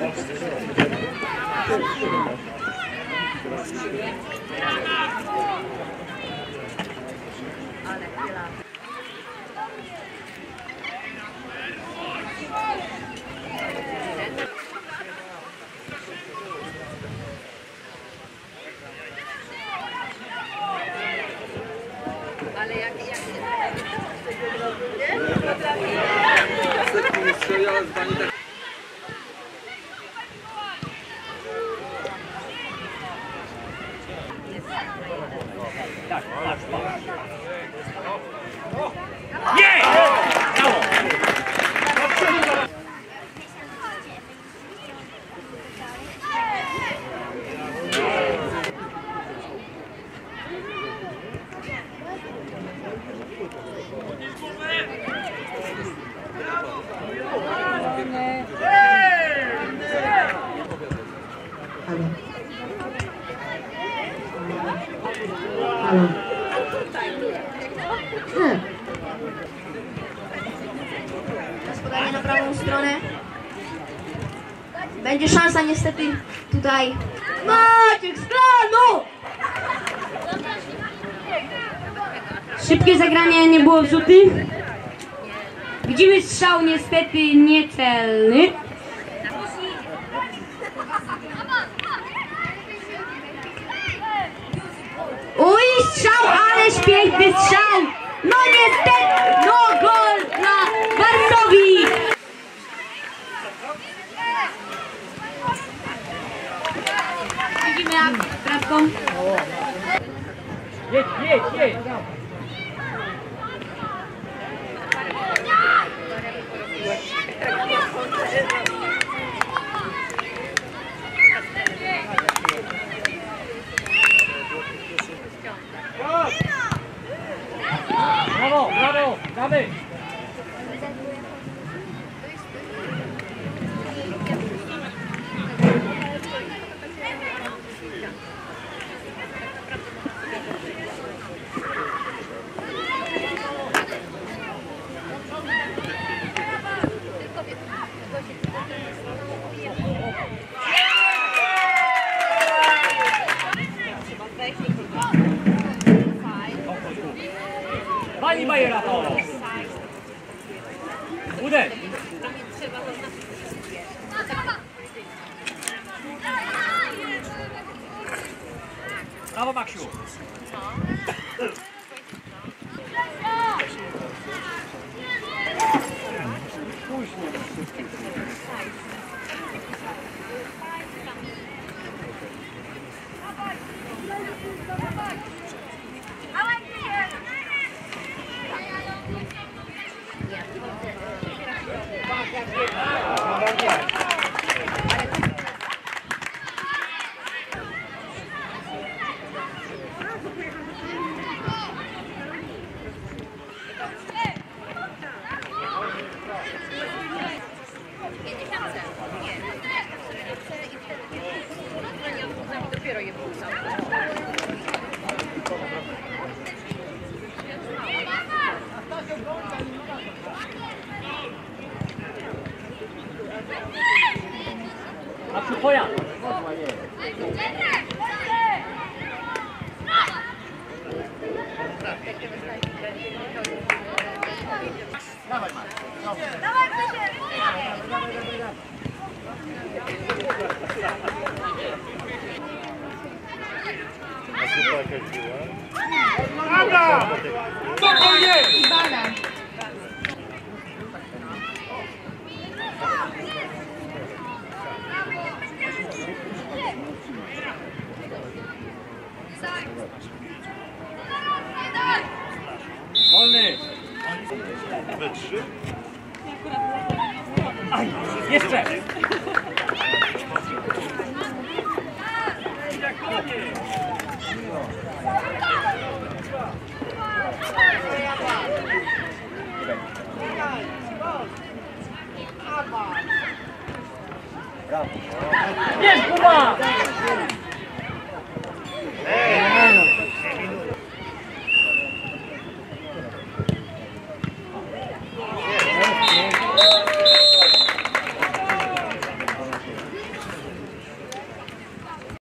Ale chwila. 예! 나오! Thank you. Hmm. Teraz podanie na prawą stronę. Będzie szansa niestety tutaj. Maciek Sklano! Szybkie zagranie, nie było wrzuty. Widzimy strzał niestety niecelny. Uj, strzał, ależ piękny strzał! No niestety, no gol dla Warszawi! Widzimy jak bratką. Jedź, jedź, jedź! Brawo, damy! Uder! Brawo Maksiu! Dawaj, dawaj! Dopiero je wrzucam. Maksiu, twoja! Wolny! Aj, jeszcze! Jest Kuba!